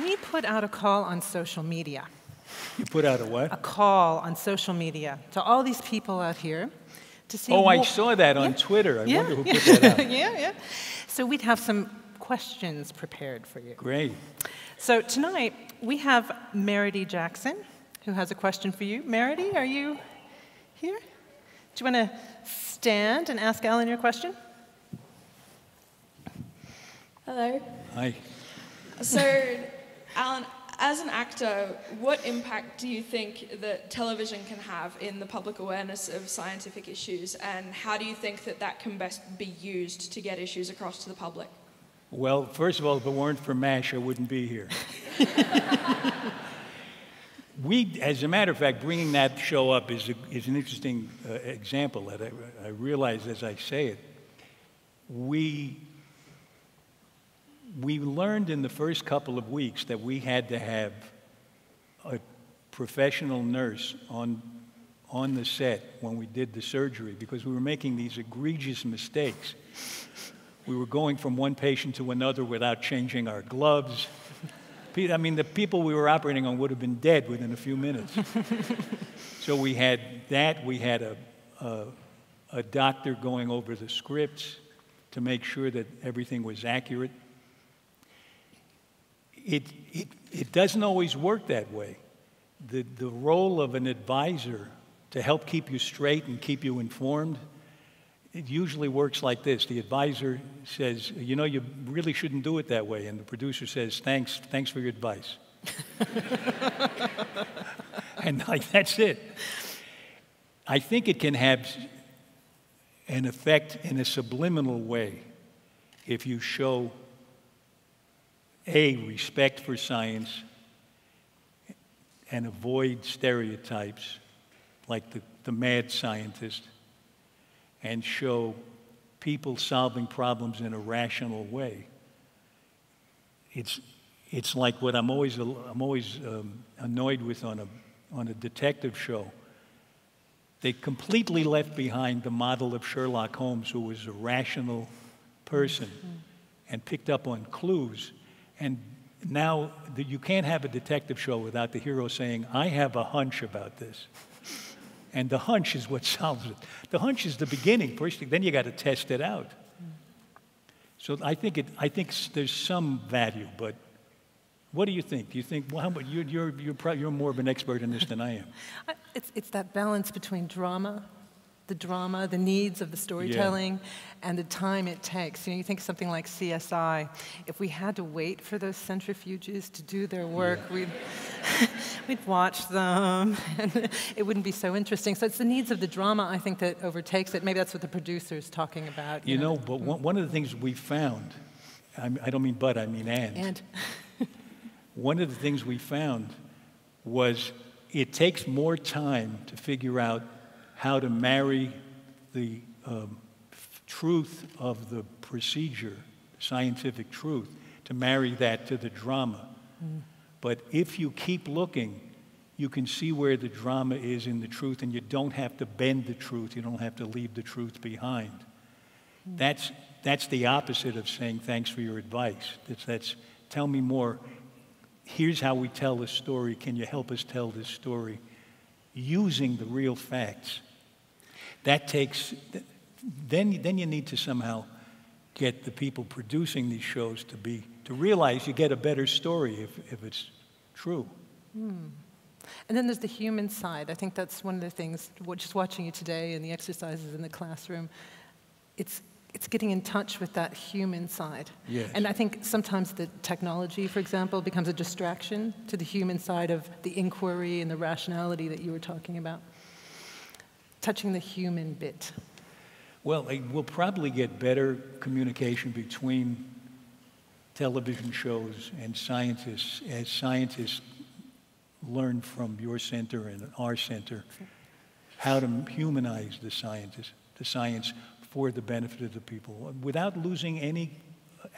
we put out a call on social media. You put out a what? A call on social media to all these people out here to see. Oh, I saw that on Yeah. Twitter. I yeah, wonder who yeah. put that out. yeah, yeah. So we'd have some questions prepared for you. Great. So tonight we have Meredy Jackson, who has a question for you. Meredy, are you here? Do you want to stand and ask Alan your question? Hello. Hi. So, Alan, as an actor, what impact do you think that television can have in the public awareness of scientific issues, and how do you think that that can best be used to get issues across to the public? Well, first of all, if it weren't for MASH, I wouldn't be here. we, as a matter of fact, bringing that show up is, a, is an interesting uh, example that I, I realize as I say it. We, we learned in the first couple of weeks that we had to have a professional nurse on, on the set when we did the surgery because we were making these egregious mistakes. We were going from one patient to another without changing our gloves. I mean, the people we were operating on would have been dead within a few minutes. so we had that. We had a, a, a doctor going over the scripts to make sure that everything was accurate. It, it, it doesn't always work that way. The, the role of an advisor to help keep you straight and keep you informed it usually works like this. The advisor says you know you really shouldn't do it that way. And the producer says thanks thanks for your advice. And like that's it. I think it can have an effect in a subliminal way if you show a respect for science and avoid stereotypes like the, the mad scientist and show people solving problems in a rational way. It's, it's like what I'm always, I'm always um, annoyed with on a, on a detective show. They completely left behind the model of Sherlock Holmes, who was a rational person and picked up on clues. And now you can't have a detective show without the hero saying, I have a hunch about this. And the hunch is what solves it. The hunch is the beginning. First, thing, then you got to test it out. So I think it. I think there's some value, but what do you think? Do you think? Well, how about you? You're you're you're more of an expert in this than I am. It's, it's that balance between drama, the drama, the needs of the storytelling, and the time it takes. You know, you think something like CSI, if we had to wait for those centrifuges to do their work, we'd, we'd watch them, and it wouldn't be so interesting. So it's the needs of the drama, I think, that overtakes it. Maybe that's what the producer's talking about. You know, but one, one of the things we found, I, I don't mean but, I mean and. And One of the things we found was it takes more time to figure out how to marry the um, truth of the procedure, scientific truth, to marry that to the drama. But if you keep looking, you can see where the drama is in the truth, and you don't have to bend the truth. You don't have to leave the truth behind. That's, that's the opposite of saying thanks for your advice. That's, that's tell me more. Here's how we tell this story. Can you help us tell this story using the real facts? That takes, then, then you need to somehow get the people producing these shows to be, to realize you get a better story if, if it's true. Hmm. And then there's the human side. I think that's one of the things, just watching you today and the exercises in the classroom, it's, it's getting in touch with that human side. Yes. And I think sometimes the technology, for example, becomes a distraction to the human side of the inquiry and the rationality that you were talking about. Touching the human bit. Well, we'll probably get better communication between television shows and scientists as scientists learn from your center and our center how to humanize the scientist, the science for the benefit of the people without losing any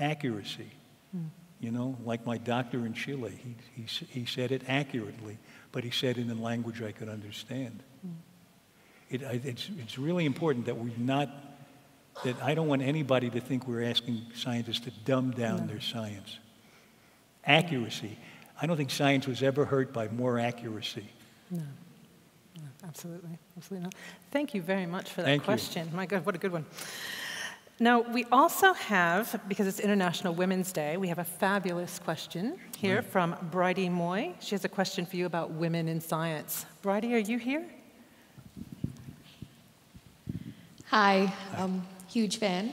accuracy. Hmm. You know, like my doctor in Chile, he, he, he said it accurately, but he said it in language I could understand. Hmm. It, it's, it's really important that we not, that I don't want anybody to think we're asking scientists to dumb down their science. accuracy. I don't think science was ever hurt by more accuracy. No. no absolutely. Absolutely not. Thank you very much for that Thank question. You. My God, what a good one. Now, we also have, because it's International Women's Day, we have a fabulous question here right. from Bridie Moy. She has a question for you about women in science. Bridie, are you here? Hi, um, huge fan.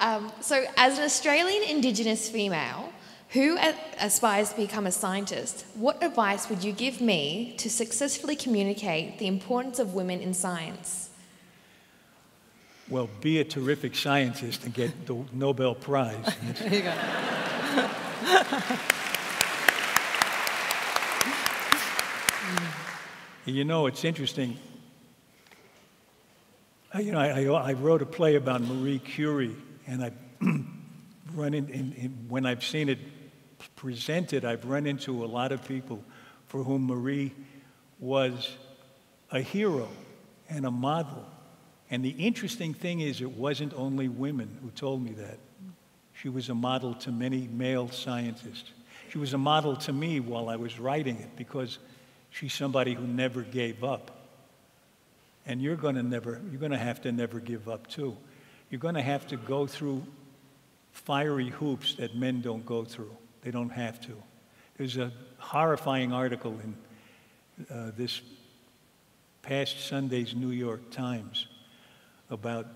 um, so, as an Australian Indigenous female who aspires to become a scientist, what advice would you give me to successfully communicate the importance of women in science? Well, be a terrific scientist and get the Nobel Prize. there you go. you know, it's interesting. You know, I, I, wrote a play about Marie Curie, and I run in, in, in, when I've seen it presented, I've run into a lot of people for whom Marie was a hero and a model and the interesting thing is, it wasn't only women who told me that. She was a model to many male scientists. She was a model to me while I was writing it because she's somebody who never gave up. And you're going to never, you're going to have to never give up too. You're going to have to go through fiery hoops that men don't go through. They don't have to. There's a horrifying article in uh, this past Sunday's New York Times about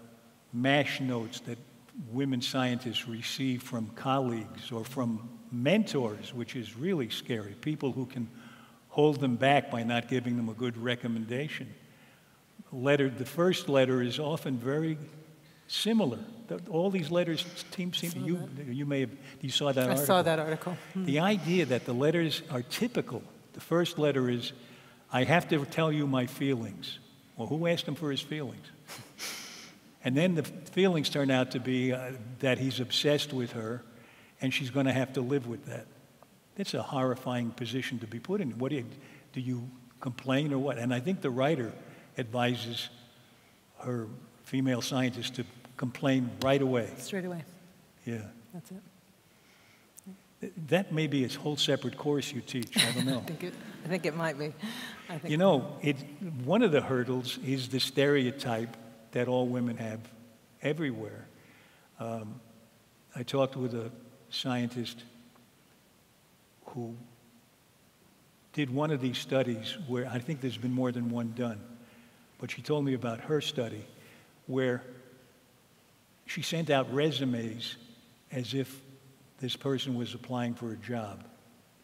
mash notes that women scientists receive from colleagues or from mentors, which is really scary. People who can hold them back by not giving them a good recommendation. Letter, the first letter is often very similar. All these letters seem, seem you, you may have, you saw that I article. saw that article. Hmm. The idea that the letters are typical. The first letter is, I have to tell you my feelings. Well, who asked him for his feelings? And then the feelings turn out to be uh, that he's obsessed with her and she's going to have to live with that. That's a horrifying position to be put in. What do you, do you complain or what? And I think the writer advises her female scientist to complain right away. Straight away. Yeah. That's it. That may be a whole separate course you teach. I don't know. I, think it, I think it might be. you know, it, one of the hurdles is the stereotype that all women have everywhere. Um, I talked with a scientist who did one of these studies where I think there's been more than one done, but she told me about her study where she sent out resumes as if this person was applying for a job.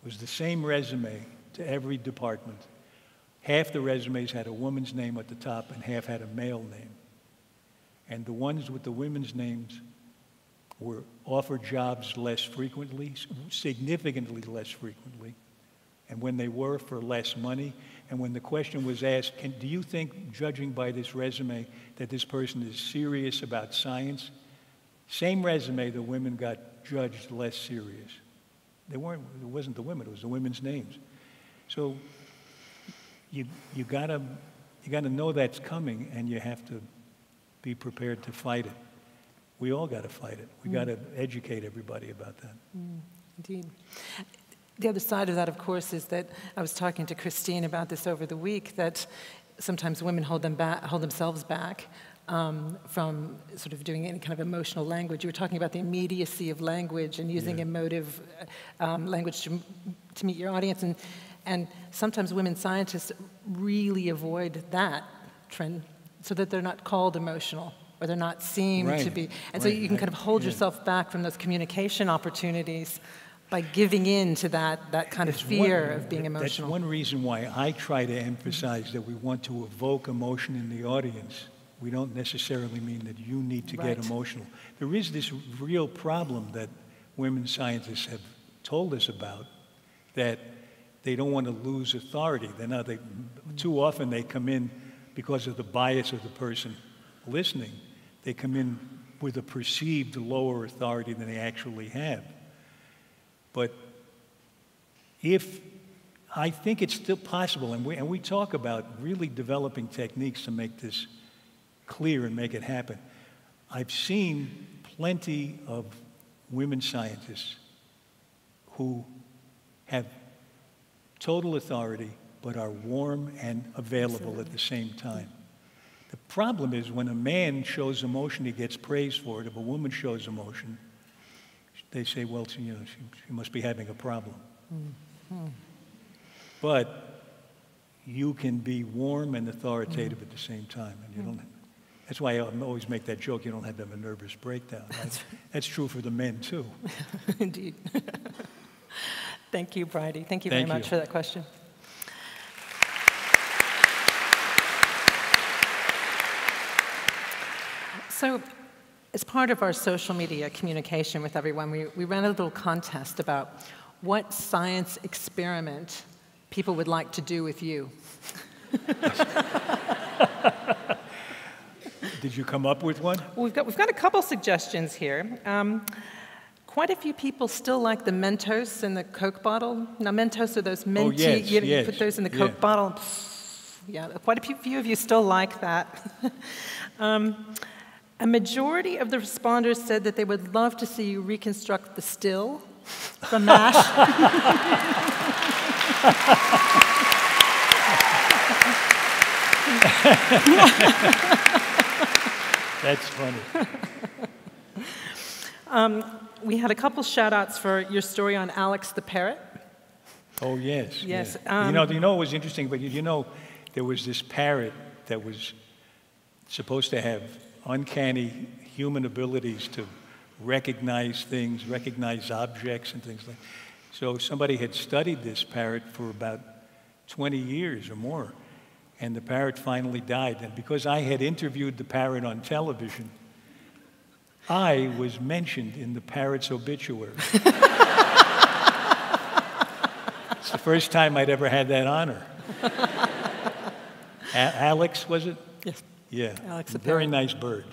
It was the same resume to every department. Half the resumes had a woman's name at the top and half had a male name. And the ones with the women's names were offered jobs less frequently, significantly less frequently. And when they were, for less money. And when the question was asked, can, do you think, judging by this resume, that this person is serious about science? Same resume, the women got judged less serious. They weren't, it wasn't the women, it was the women's names. So you, you gotta, you gotta know that's coming and you have to be prepared to fight it. We all got to fight it. We mm. got to educate everybody about that. Mm, indeed. The other side of that, of course, is that I was talking to Christine about this over the week that sometimes women hold, them back, hold themselves back um, from sort of doing any kind of emotional language. You were talking about the immediacy of language and using yeah. emotive um, language to, to meet your audience. And, and sometimes women scientists really avoid that trend so that they're not called emotional or they're not seen right. to be. And right. so you can kind of hold yeah. yourself back from those communication opportunities by giving in to that, that kind of fear one, of being emotional. That's one reason why I try to emphasize that we want to evoke emotion in the audience. We don't necessarily mean that you need to right. get emotional. There is this real problem that women scientists have told us about that they don't want to lose authority. They're not, they, mm. too often they come in because of the bias of the person listening, they come in with a perceived lower authority than they actually have. But if I think it's still possible, and we, and we talk about really developing techniques to make this clear and make it happen. I've seen plenty of women scientists who have total authority but are warm and available at the same time. The problem is when a man shows emotion, he gets praised for it. If a woman shows emotion, they say, well, she, you know, she, she must be having a problem. Mm-hmm. But you can be warm and authoritative mm-hmm. at the same time, and you mm-hmm. don't. That's why I always make that joke. You don't have to have a nervous breakdown. That's, that's true for the men too. Indeed. Thank you, Bridie. Thank you Thank very much for that question. So, as part of our social media communication with everyone, we, we ran a little contest about what science experiment people would like to do with you. Did you come up with one? We've got, we've got a couple suggestions here. Um, quite a few people still like the Mentos in the Coke bottle. Now, Mentos are those minty, oh, yes, you, yes, put those in the Coke yeah. bottle. Yeah, quite a few, few of you still like that. um, a majority of the responders said that they would love to see you reconstruct the still from MASH. That's funny. Um, we had a couple shout outs for your story on Alex the parrot. Oh, yes. Yes. Um, you know, you know what was interesting, but you, you know, there was this parrot that was supposed to have uncanny human abilities to recognize things, recognize objects, and things like. So somebody had studied this parrot for about 20 years or more, and the parrot finally died. And because I had interviewed the parrot on television, I was mentioned in the parrot's obituary. it's the first time I'd ever had that honor. A- Alex, was it? Yes. Yeah. Alex Very nice bird.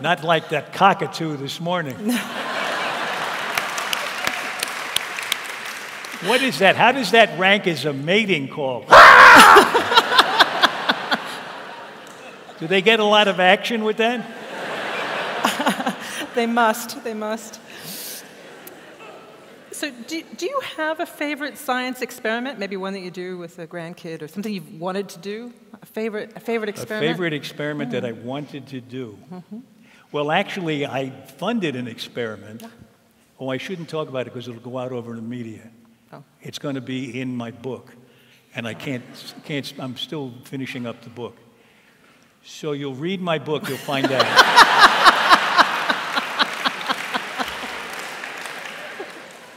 Not like that cockatoo this morning. what is that? How does that rank as a mating call? Do they get a lot of action with that? they must. They must. So, do, do you have a favorite science experiment? Maybe one that you do with a grandkid or something you've wanted to do? A favorite, a favorite experiment? A favorite experiment mm-hmm. that I wanted to do. Mm-hmm. Well, actually, I funded an experiment. Yeah. Oh, I shouldn't talk about it because it'll go out over the media. Oh. It's going to be in my book, and I can't, can't, I'm still finishing up the book. So you'll read my book, you'll find out.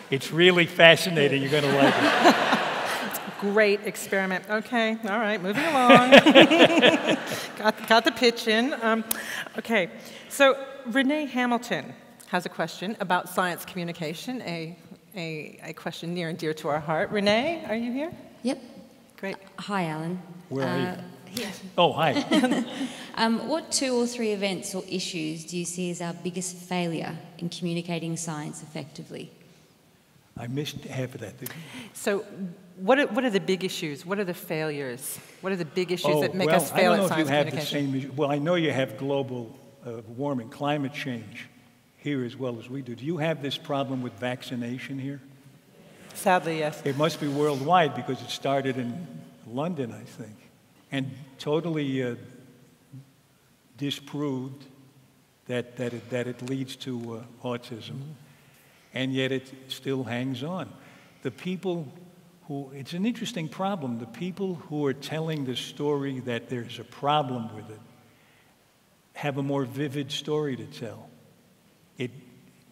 It's really fascinating. You're going to like it. Great experiment. Okay, all right, moving along. got, got the pitch in. Um, okay, so Renee Hamilton has a question about science communication, a, a, a question near and dear to our heart. Renee, are you here? Yep. Great. Uh, hi, Alan. Where are you? Uh, here. Oh, hi. um, what two or three events or issues do you see as our biggest failure in communicating science effectively? I missed half of that. So, what are, what are the big issues? What are the failures? What are the big issues oh, that make well, us fail at science I don't know if you have the same. Well, I know you have global uh, warming, climate change here as well as we do. Do you have this problem with vaccination here? Sadly, yes. It must be worldwide because it started in London, I think, and totally uh, disproved that, that, it, that it leads to uh, autism. Mm-hmm and yet it still hangs on. The people who, it's an interesting problem. The people who are telling the story that there's a problem with it have a more vivid story to tell. It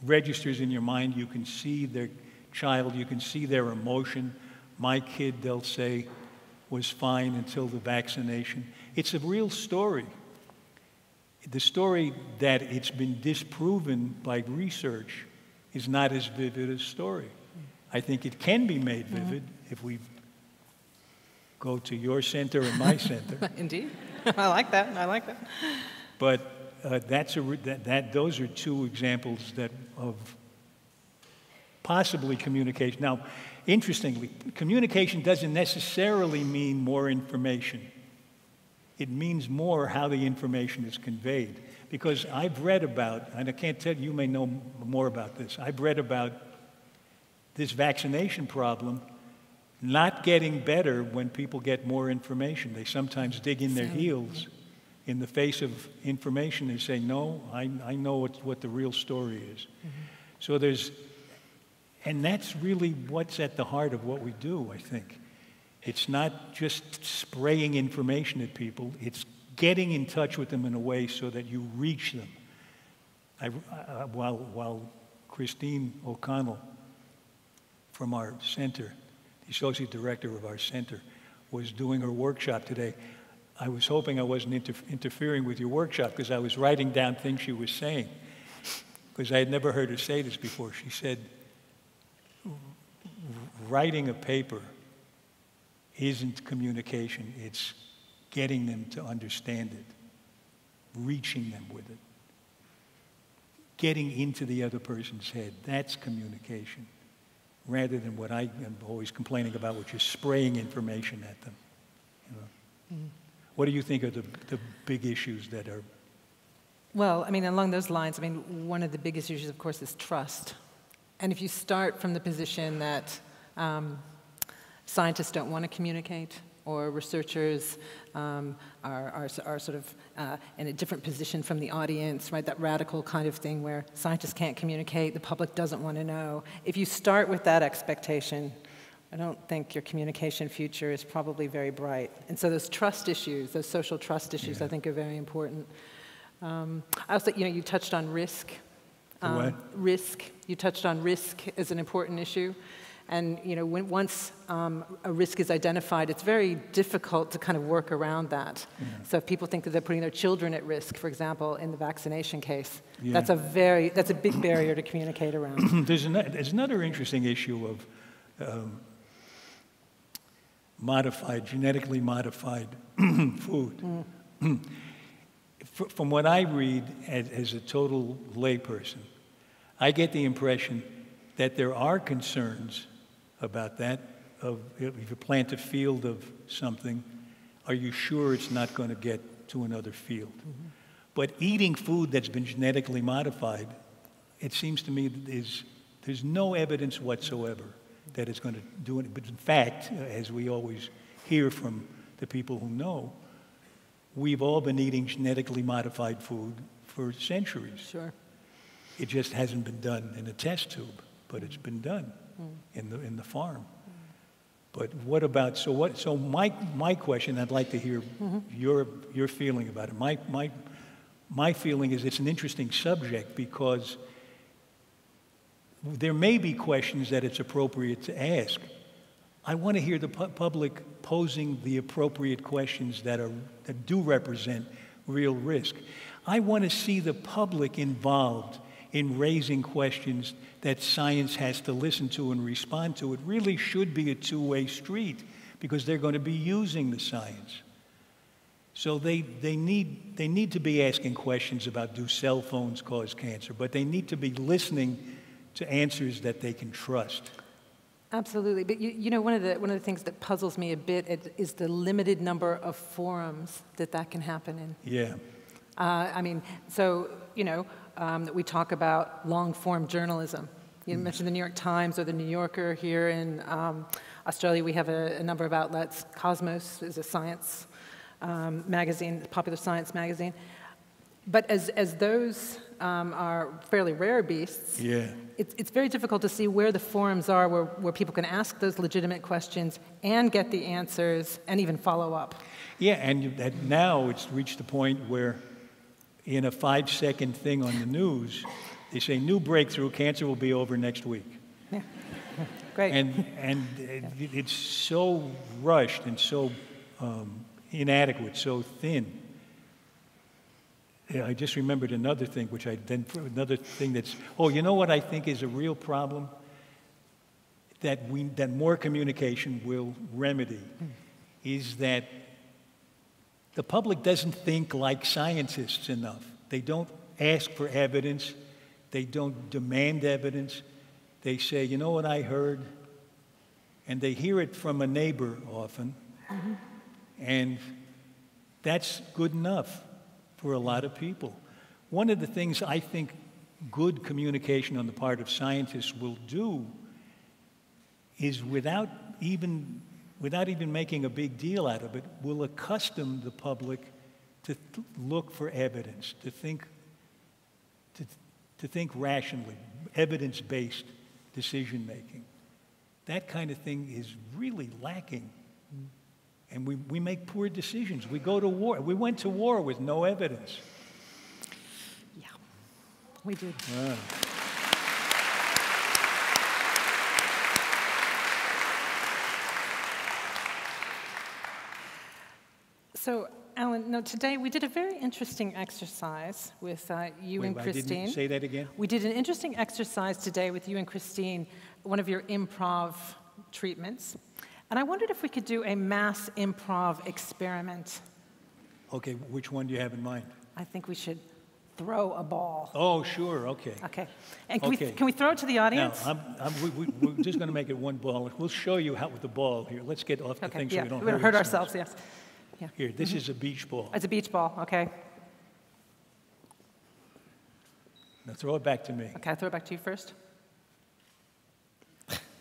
registers in your mind. You can see their child, you can see their emotion. My kid, they'll say, was fine until the vaccination. It's a real story. The story that it's been disproven by research is not as vivid a story. I think it can be made mm-hmm. vivid mm-hmm. if we go to your center and my center. Indeed. I like that. I like that. But uh, that's a, that, that, those are two examples that of possibly communication. Now, interestingly, communication doesn't necessarily mean more information. It means more how the information is conveyed. Because I've read about, and I can't tell you, you may know more about this. I've read about this vaccination problem not getting better when people get more information. They sometimes dig in their heels in the face of information and say, No, I, I know what, what the real story is. Mm-hmm. So there's, and that's really what's at the heart of what we do, I think. It's not just spraying information at people, it's getting in touch with them in a way so that you reach them. I, while, while Christine O'Connell from our center, the associate director of our center, was doing her workshop today, I was hoping I wasn't inter- interfering with your workshop because I was writing down things she was saying. Because I had never heard her say this before. She said, writing a paper isn't communication, it's getting them to understand it, reaching them with it, getting into the other person's head. That's communication, rather than what I am always complaining about, which is spraying information at them. You know? mm-hmm. What do you think are the, the big issues that are? Well, I mean, along those lines, I mean, one of the biggest issues, of course, is trust. And if you start from the position that um, scientists don't want to communicate, or researchers um, are, are, are, sort of uh, in a different position from the audience, right? That radical kind of thing where scientists can't communicate, the public doesn't want to know. If you start with that expectation, I don't think your communication future is probably very bright. And so those trust issues, those social trust issues, yeah. I think are very important. Um, I also, you know, you touched on risk. Um, risk. You touched on risk as an important issue. And you know, when, once um, a risk is identified, it's very difficult to kind of work around that. Yeah. So if people think that they're putting their children at risk, for example, in the vaccination case, yeah. that's a very that's a big barrier to communicate around. there's, an, there's, another interesting issue of um, modified, genetically modified food. Mm. From what I read as, as a total layperson, I get the impression that there are concerns about that. Of if you plant a field of something, are you sure it's not going to get to another field? Mm-hmm. But eating food that's been genetically modified, it seems to me is there's no evidence whatsoever that it's going to do it. But in fact, as we always hear from the people who know, we've all been eating genetically modified food for centuries. Sure. It just hasn't been done in a test tube, but it's been done. In the in the farm. But what about so what so my my question I'd like to hear mm-hmm. your your feeling about it. My my my feeling is it's an interesting subject because there may be questions that it's appropriate to ask. I want to hear the pu- public posing the appropriate questions that, are, that do represent real risk. I want to see the public involved in raising questions that science has to listen to and respond to. It really should be a two way street because they're going to be using the science. So they, they, need, they need to be asking questions about do cell phones cause cancer, but they need to be listening to answers that they can trust. Absolutely, but you, you know one of the one of the things that puzzles me a bit is the limited number of forums that that can happen in. Yeah. Uh, I mean, so you know um, that we talk about long form journalism. You mm. mentioned the New York Times or the New Yorker here in um, Australia. We have a, a, number of outlets. Cosmos is a science um, magazine, popular science magazine. But as as those um, are fairly rare beasts, yeah. it's, it's very difficult to see where the forums are where, where people can ask those legitimate questions and get the answers and even follow up. Yeah, and now it's reached the point where in a five second thing on the news, they say new breakthrough, cancer will be over next week. Yeah. Great. And, and yeah. it's so rushed and so um, inadequate, so thin I just remembered another thing, which I then, another thing that's, oh, you know what I think is a real problem? That, we, that more communication will remedy is that the public doesn't think like scientists enough. They don't ask for evidence, they don't demand evidence. They say, you know what I heard? And they hear it from a neighbor often, mm-hmm. and that's good enough for a lot of people. one of the things I think good communication on the part of scientists will do is without even, without even making a big deal out of it, will accustom the public to look for evidence, to think, to, to think rationally, evidence based decision making. That kind of thing is really lacking. And we, we make poor decisions. We go to war. We went to war with no evidence. Yeah, we did. Wow. Ah. So, Alan, no, today we did a very interesting exercise with uh, you Wait, and I Christine. didn't say that again? We did an interesting exercise today with you and Christine, one of your improv treatments. And I wondered if we could do a mass improv experiment. Okay, which one do you have in mind? I think we should throw a ball. Oh, sure, okay. Okay. And can, Okay. we, can we throw it to the Now, audience? I'm, I'm, we, we, we're just going to make it one ball. We'll show you how with the ball here. Let's get off the okay, thing so we don't we hurt, hurt ourselves, yes. Yeah. Here, this mm-hmm. is a beach ball. It's a beach ball, okay. Now throw it back to me. Okay, I'll throw it back to you first.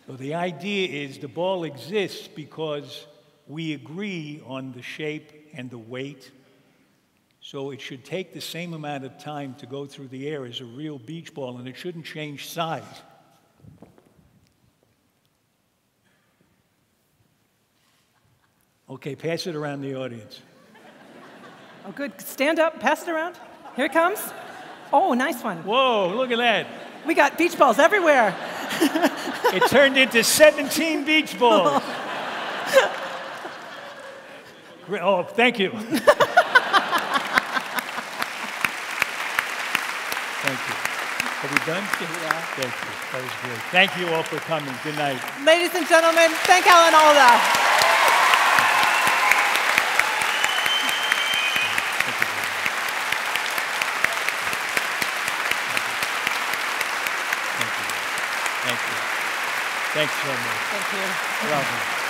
So the idea is the ball exists because we agree on the shape and the weight. So it should take the same amount of time to go through the air as a real beach ball, and it shouldn't change size. Okay, pass it around the audience. Oh, good. Stand up, pass it around. Here it comes. Oh, nice one. Whoa, look at that. We got beach balls everywhere. It turned into 17 beach balls. Great. Oh, thank you. thank you. Are we done? Yeah. Thank you. That was great. Thank you all for coming. Good night. Ladies and gentlemen, thank Alan Alda. Thank you. Thank you. Thank you. Thanks so much. Thank you. Welcome.